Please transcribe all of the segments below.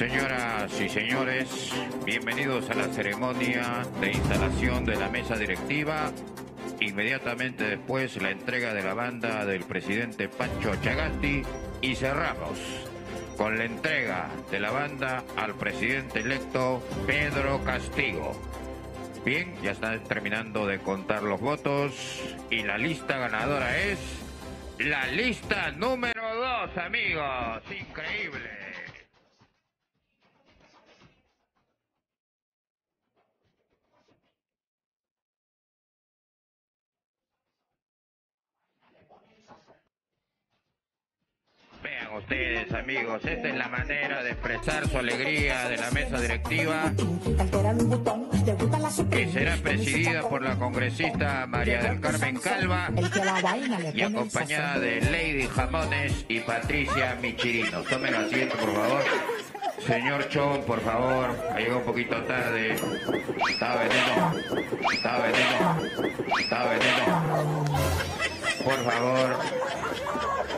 Señoras y señores, bienvenidos a la ceremonia de instalación de la mesa directiva. Inmediatamente después la entrega de la banda del presidente Pancho Chagasti y cerramos con la entrega de la banda al presidente electo Pedro Castigo. Bien, ya están terminando de contar los votos y la lista ganadora es la lista número dos, amigos. Increíble. Ustedes, amigos, esta es la manera de expresar su alegría de la mesa directiva, que será presidida por la congresista María del Carmen Calva y acompañada de Lady Jamones y Patricia Michirino. Tomen asiento, por favor. Señor Chon, por favor, ha un poquito tarde. Estaba vendiendo, estaba vendiendo, estaba vendiendo. Por favor,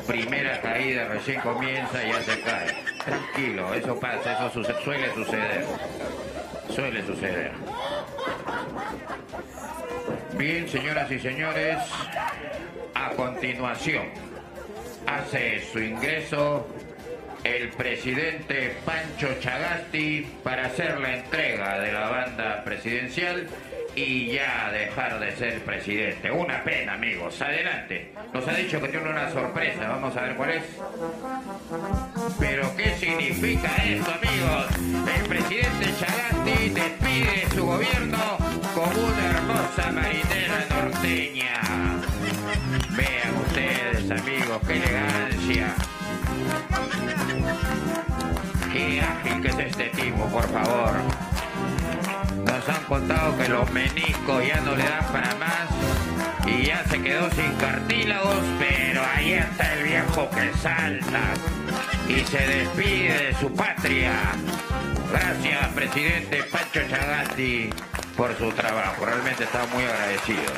primera caída recién comienza y ya se cae. Tranquilo, eso pasa, eso suele suceder. Suele suceder. Bien, señoras y señores, a continuación hace su ingreso el presidente Pancho Chagasti para hacer la entrega de la banda presidencial y ya dejar de ser presidente. Una pena, amigos. Adelante. Nos ha dicho que tiene una sorpresa. Vamos a ver cuál es. Pero ¿qué significa esto, amigos? El presidente Chagasti despide su gobierno con una hermosa marinera norteña. Vean ustedes, amigos, qué elegancia. Qué ágil que es este tipo, por favor. Nos han contado que los meniscos ya no le dan para más y ya se quedó sin cartílagos, pero ahí está el viejo que salta y se despide de su patria. Gracias, presidente Pancho Chagasti, por su trabajo. Realmente estamos muy agradecidos.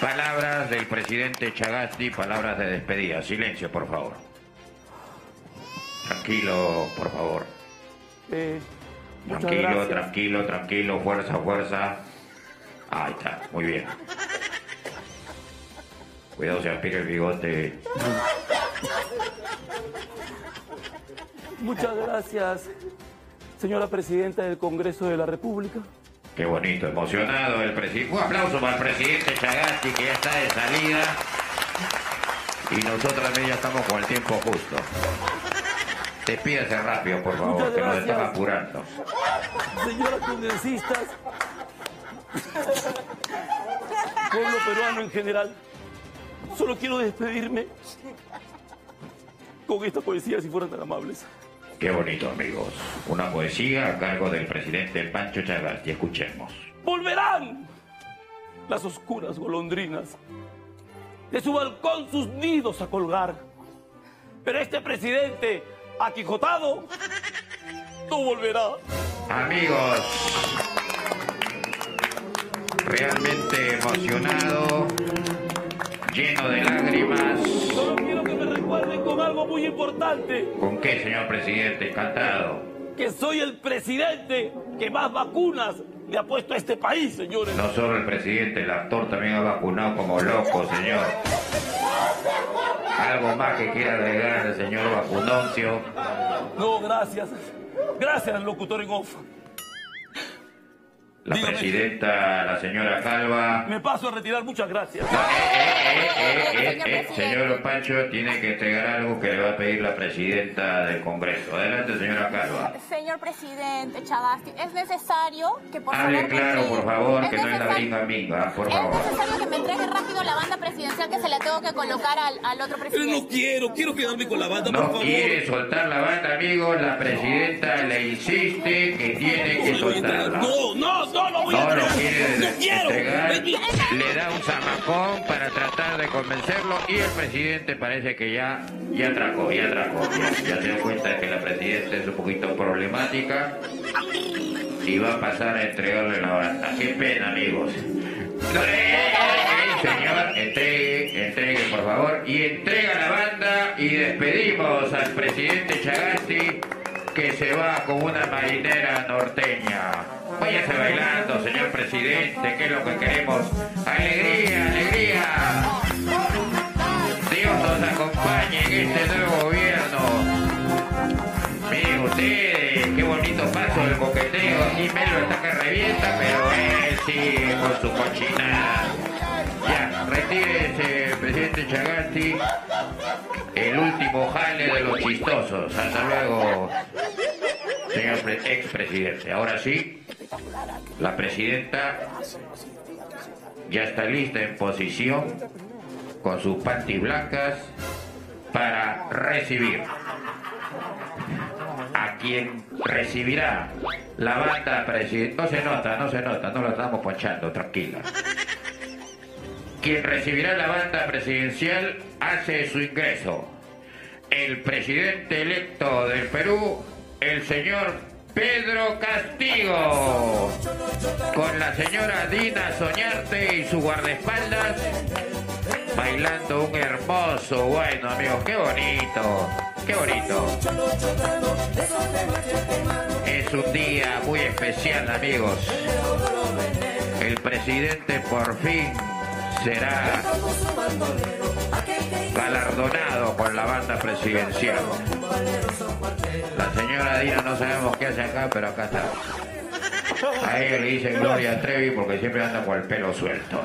Palabras del presidente Chagasti, palabras de despedida. Silencio, por favor. Tranquilo, por favor. Eh, muchas Tranquilo, gracias. tranquilo, tranquilo, fuerza, fuerza. Ahí está, muy bien. Cuidado, se aspira el bigote. Muchas gracias, señora presidenta del Congreso de la República. Qué bonito, emocionado el presidente. Un aplauso para el presidente Chagasti que ya está de salida. Y nosotros también ya estamos con el tiempo justo. Despídase rápido, por favor, que nos están apurando. Señoras congresistas, pueblo peruano en general, solo quiero despedirme con esta poesía si fueran tan amables. Qué bonito, amigos. Una poesía a cargo del presidente Pancho Chagasti. Escuchemos. Volverán las oscuras golondrinas de su balcón sus nidos a colgar. Pero este presidente aquijotado no volverá. Amigos, realmente emocionado, lleno de lágrimas. Solo quiero que me recuerden con algo muy importante, ¿Con qué, señor presidente? Encantado. que soy el presidente que más vacunas le ha puesto a este país, señores. No solo el presidente, el actor también ha vacunado como loco, señor. Algo más que quiera agregar el señor Vacunoncio. No, gracias. Gracias, locutor en off. La Dígame. presidenta, la señora Calva. Me paso a retirar, muchas gracias. Eh, eh, eh, eh, Señor eh, Pancho tiene que entregar algo que le va a pedir la presidenta del Congreso. Adelante, señora Calva. Señor presidente Chagasti, es necesario que por Hable favor... claro, por favor, es que no es la gringa minga, por Es favor. necesario que me entregue rápido la banda presidencial que se la tengo que colocar al, al otro Pero presidente. no quiero, quiero quedarme con la banda, por No favor. quiere soltar la banda, amigos. La presidenta le insiste que tiene que No soltarla. No, no, no lo voy a No lo quiere No quiero. entregar, Es mi- le da un zamacón para tratar de convencerlo y el presidente parece que ya, ya atracó, ya atracó. Ya, ya se dio cuenta de que la presidenta es un poquito problemática y va a pasar a entregarle la banda. Qué pena, amigos. Eh, señor, entregue, entregue, por favor, y entrega la banda y despedimos al presidente Chagasti que se va con una marinera norteña. Váyase bailando, señor presidente, que es lo que queremos. ¡Alegría, alegría! Dios nos acompañe en este nuevo gobierno. Miren ustedes, qué bonito paso el coqueteo. Aquí Melo está que revienta, pero él sí con su cochinada. Ya, retírese, presidente Chagasti. El último jale de los chistosos. Hasta luego, señor pre- expresidente. Ahora sí, la presidenta ya está lista en posición con sus panties blancas para recibir a quien recibirá la banda presidencial. No se nota, no se nota, no lo estamos ponchando, tranquila. Quien recibirá la banda presidencial hace su ingreso. El presidente electo del Perú, el señor Pedro Castigo, con la señora Dina Soñarte y su guardaespaldas, bailando un hermoso, bueno amigos, qué bonito, qué bonito. Es un día muy especial amigos. El presidente por fin será galardonado con la banda presidencial. La señora Dina no sabemos qué hace acá, pero acá está. A ella le dicen Gloria Trevi porque siempre anda con el pelo suelto.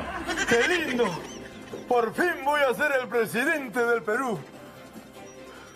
¡Qué lindo! Por fin voy a ser el presidente del Perú.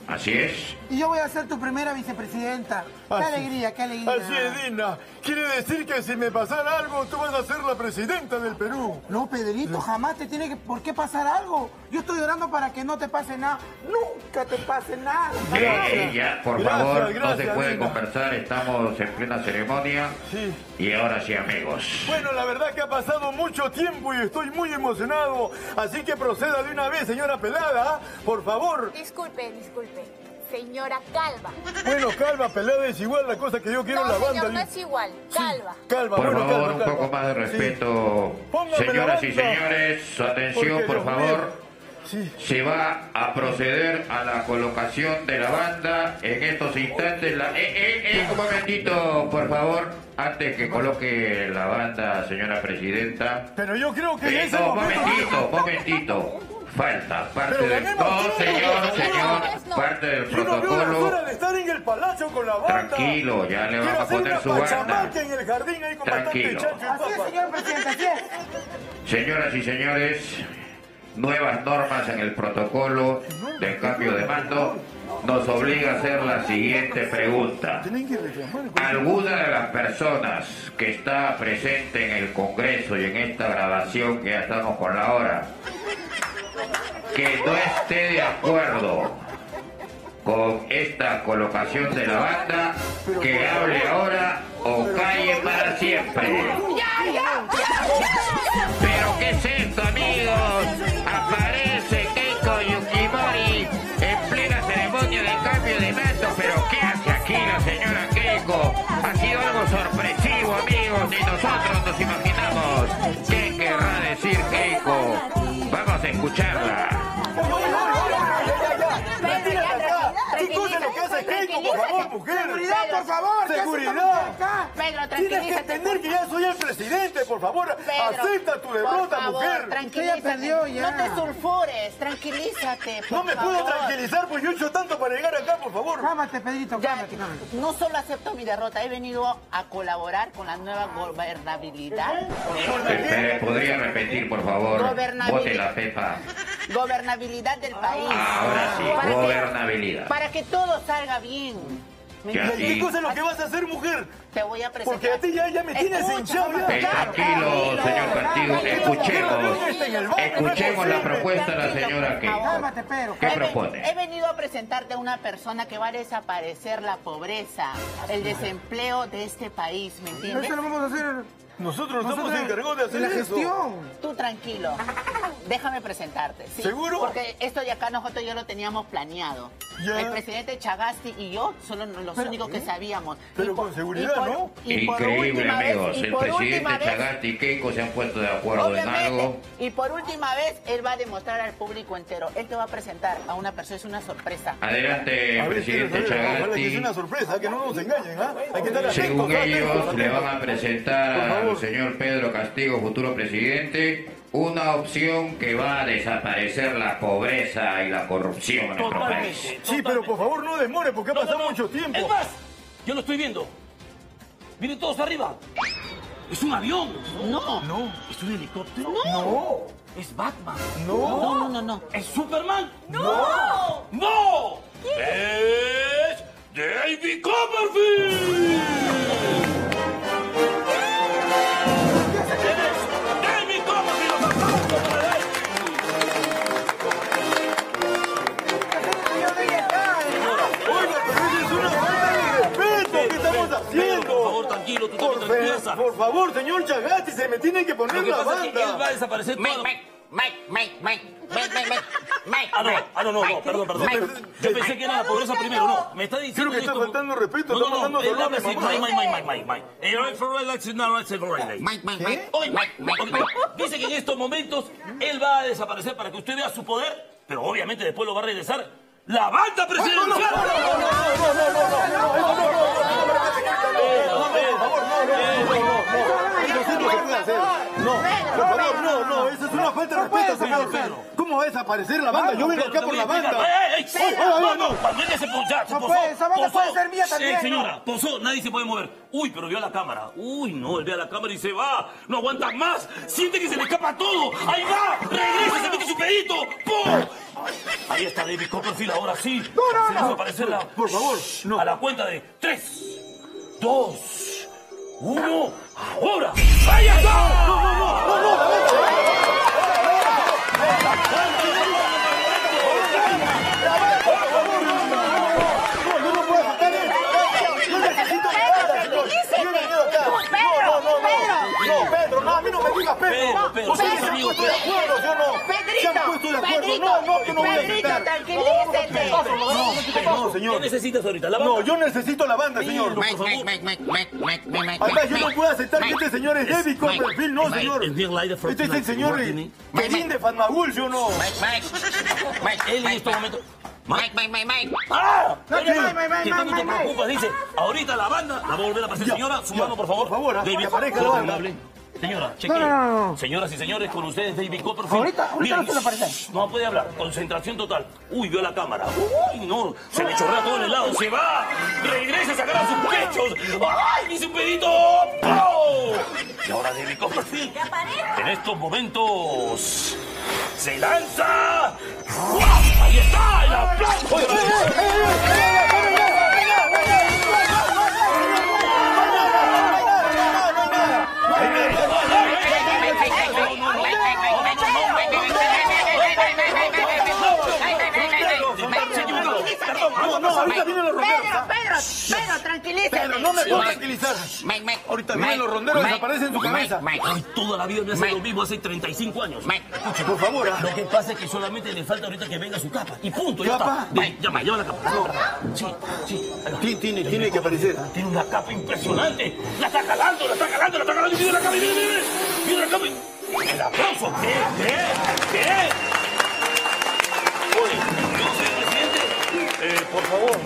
Así es. Y yo voy a ser tu primera vicepresidenta. Qué Así- alegría, qué alegría. Así es, Dina. Quiere decir que si me pasara algo, tú vas a ser la presidenta del Perú. No, Pedrito, jamás te tiene que, por qué pasar algo. Yo estoy orando para que no te pase nada. Nunca te pase nada. Eh, ya, por Gracias, favor, no se puede conversar, estamos en plena ceremonia. Sí. Y ahora sí, amigos. Bueno, la verdad que ha pasado mucho tiempo y estoy muy emocionado. Así que proceda de una vez, señora Pelada, por favor. Disculpe, disculpe. Señora Calva. Bueno, calma, Pelada es igual la cosa que yo quiero No, la banda. señor, no es igual. Calva. Calma, Por bueno, favor, calma, un calma. poco más de Sí. respeto. Señoras y señores, su atención, Porque, por mío, favor. Sí. Se va a proceder a la colocación de la banda en estos instantes. La... Eh, eh, eh, un momentito, por favor, antes que coloque la banda, señora presidenta. Pero yo creo que en Eh, ese no, momento... momentito, momentito. Falta parte Pero del... No, señor, señor, parte del no protocolo. hora de estar en el palacio con la banda. Tranquilo, ya le vamos a poner su banda. en el jardín ahí con Tranquilo. Así es, señor presidente, así es. Señoras y señores, nuevas normas en el protocolo de cambio de mando nos obliga a hacer la siguiente pregunta. ¿Alguna de las personas que está presente en el Congreso y en esta grabación que ya estamos con la hora, que no esté de acuerdo con esta colocación de la banda, que hable ahora o calle para siempre? ¿Pero qué es esto, amigos? Vamos a escucharla. Retírate acá. ¿Qué cosa es lo que hace Keiko, por favor, mujer? Seguridad, por favor. ¿qué hace Seguridad. Pedro, Tienes que tranquilízate. entender que ya soy el presidente, por favor. Pedro, Acepta tu derrota, mujer. Tranquilízate. Ella perdió ya. No te sulfures, tranquilízate. por No me puedo tranquilizar, pues yo he hecho para llegar acá, por favor. Cálmate, Pedrito, Ya, cálmate, cálmate. no solo acepto mi derrota, he venido a colaborar con la nueva gobernabilidad. ¿Podría repetir, por favor? Gobernabilidad. Bote la pepa. Gobernabilidad del país. Ahora sí, Para que- gobernabilidad. Para que todo salga bien. ¿Me Ya, entiendes? ¿Qué cosa es lo que vas a hacer, mujer? Te voy a presentar. Porque a ti ya, ya me tienes hinchado tranquilo, señor Castigo, escuchemos. Escuchemos la propuesta de la señora Pedro. ¿Qué propone? He venido a presentarte a una persona que va a desaparecer la pobreza, el desempleo de este país, ¿me entiendes? Eso lo vamos a hacer Nosotros estamos nosotros encargados de hacer la eso. gestión. Tú tranquilo. déjame presentarte. ¿sí? ¿Seguro? Porque esto de acá nosotros ya lo teníamos planeado. Ya. El presidente Chagasti y yo son los únicos que sabíamos. pero Y por- con seguridad, y por- ¿no? y por Increíble, vez- amigos. y El presidente Chagasti y Keiko se han puesto de acuerdo en Obviamente, algo. y por última vez, él va a demostrar al público entero. Él te va a presentar a una persona, es una sorpresa. Adelante, A ver, presidente Chagasti. una sorpresa, que no nos engañen, ¿ah? Hay que estar Según atentos, ellos, atentos. le van a presentar. Al señor Pedro Castigo, futuro presidente, una opción que va a desaparecer la pobreza y la corrupción en nuestro país. Totalmente. Sí, pero por favor no demore porque ha No, no, pasado no. mucho tiempo. Es más, yo lo estoy viendo. Miren todos arriba. Es un avión. No, No, Es un helicóptero. no, Es Batman. no. no, no, no, no. ¿Es Superman? ¡No! ¡No! ¡Es David Copperfield! Por, favor, señor Chagasti, se me tiene que poner Lo que la pasa es que él va a desaparecer Mike, todo. Mike, Mike, Mike, Mike, Mike, Mike, Mike, Mike. Ah, no, Mike, ah, no, no, perdón, perdón. Mike, Yo pensé que era la pobreza primero, no. Me está diciendo Creo que está esto- faltando respeto, No, está no, no, mi así, mamá. Mike, Mike, Mike, Mike, Mike. Eh, right for right, for right. Mike, Mike, Mike. Oye, Mike, Mike, Mike. Dice que en estos momentos él va a desaparecer para que usted vea su poder, pero obviamente después lo va a regresar la banda presidencial. No. No, no, no, es una falta de respeto, señor. Pedro. ¿Cómo va a desaparecer la banda? Yo vengo acá por la banda. ¡Ey, no, no. no! Puede, esa banda puede ser mía también, señora, posó, nadie se puede mover. Uy, pero vio la cámara. Uy, no, él ve a la cámara y se va. No aguanta más. Siente que se le escapa todo. Ahí va, regresa, se mete su pedito. ¡Pum! Ahí está David Copperfield, ahora sí. No, no, no. Por favor, no. A la cuenta de tres, dos, uno, ahora. ¡Ahí está! No, no, no, No, yo no puedo aceptar esto. Yo necesito la banda, señor. Yo he venido acá. No, no, no, no. No, Pedro, no, a mí no me digas Pedro. Pedro, Pedro, Ustedes somos se han amigos, puesto de Pedro. acuerdo, ¿sí o no? Se han puesto de acuerdo. No, no, no voy a Pedrito, aceptar. tranquilícete. No, ¿Qué señor. necesitas ahorita? ¿La banda? No, yo necesito la banda, señor. Mike, Mike, Mike, Mike, Mike, Mike, Mike, Mike. Además, yo no Mike, puedo aceptar que Mike, este señor es David Copperfield, no, Mike, señor. Este es el Tonight, señor Martini. Kerim de Fatmagul, ¿sí o no? Mike, Mike, Mike, Él en Mike. Mike, Mike, Mike, Mike. ¡Ah! Mike, Mike, ¿Qué Mike, Mike, preocupas? Dice, ahorita la banda la va a volver a aparecer. Ya, Señora, su mano, por favor. por favor, ah, aparezca la banda. Señora, chequee. No, no, no, no. Señoras y señores, con ustedes David Copperfield. Ahorita- ahorita no puede No hablar. Concentración total. Uy, vio la cámara. Uy, no. Se le chorrea todo en el lado. Se va. Regresa a sacar a sus pechos. ¡Ay, dice un pedito! ¡Pau! Y ahora David Copperfield. En estos momentos. Se lanza. Ahí está. El aplauso. No, no, ahorita vienen los ronderos. Pedro, ¿ah? Pedro, Pedro, tranquilízate. Pedro, no me puedo tranquilizar. Mike, Mike. Ahorita vienen los ronderos, desaparecen en su cabeza. Mike, Ay, toda la vida me hace lo mismo hace 35 años. Mike. Por favor, ah. Lo que pasa es que solamente le falta ahorita que venga su capa. Y punto, ya ¿Capa? está. Llama, llama la capa. Sí, sí. va. Tiene, tiene, que aparecer. Tiene una capa impresionante. La está jalando, la está jalando, la está jalando. Y mira la capa, mira, mira, mira. La capa. El aplauso. ¿Qué? ¿Qué? ¿Qué? Oye, yo soy el presidente. Eh, por favor.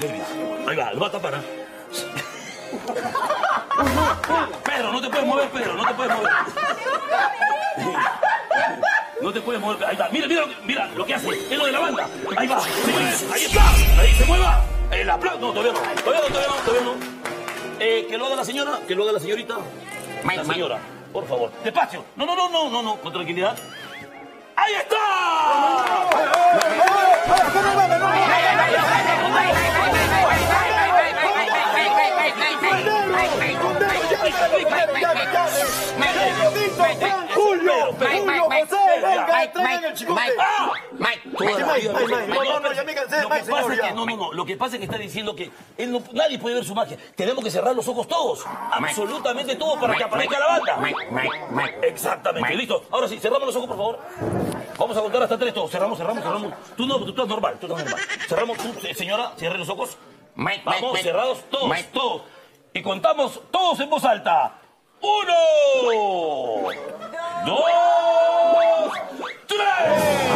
David, ahí va, lo va a tapar. ¿ah? Pedro, no te puedes mover, Pedro, no te puedes mover. No te puedes mover. Ahí va. Mira, mira, mira lo que hace. Es lo de la banda. Ahí va. Señores, ahí está. Ahí se mueva. El aplauso. No, todavía no. Todavía no, todavía no, todavía no. Eh, que lo haga la señora, que lo haga la señorita. La señora, por favor. Despacio. No, no, no, no, no, no. Con tranquilidad. ¡Ahí está! Julio, Julio, José, venga Mike, traigan Mike, el chicote. Mike. ¡Ah! Mike. Mike, Mike. No, no, no, ya me cansé, Lo Mike, que señor, pasa es que, no, no, no, lo que pasa es que está diciendo que él no- nadie puede ver su magia. Tenemos que cerrar los ojos todos. Absolutamente todos para que aparezca la banda. Mike, Mike, Mike. Exactamente, listo. Ahora sí, cerramos los ojos, por favor. Vamos a contar hasta tres todos. Cerramos, cerramos, cerramos. Tú no, tú estás normal, tú estás normal. Cerramos, tú, eh, señora, cierre los ojos. Vamos, cerrados todos, todos. Y contamos todos en voz alta. ¡Uno! ¡Dos! ¡Tres!